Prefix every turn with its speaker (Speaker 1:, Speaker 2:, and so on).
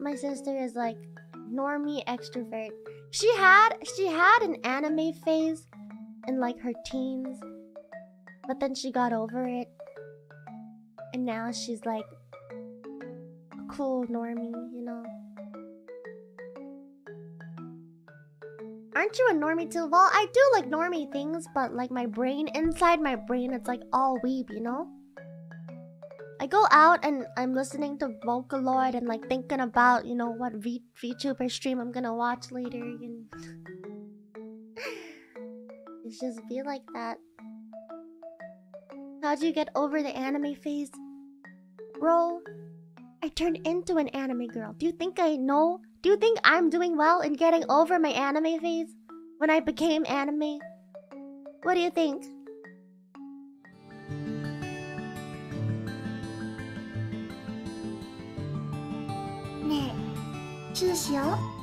Speaker 1: my sister is like normie extrovert. She had she had an anime phase in like her teens, but then she got over it, and now she's like a cool normie, you know. Aren't you a normie too? Well, I do like normie things, but like my brain, inside my brain, it's like all weeb, you know? I go out and I'm listening to Vocaloid and like thinking about, you know, what v VTuber stream I'm gonna watch later. Know? it's just be like that. How'd you get over the anime phase? Bro, I turned into an anime girl. Do you think I know? Do you think I'm doing well in getting over my anime phase? When I became anime? What do you think?
Speaker 2: 就行。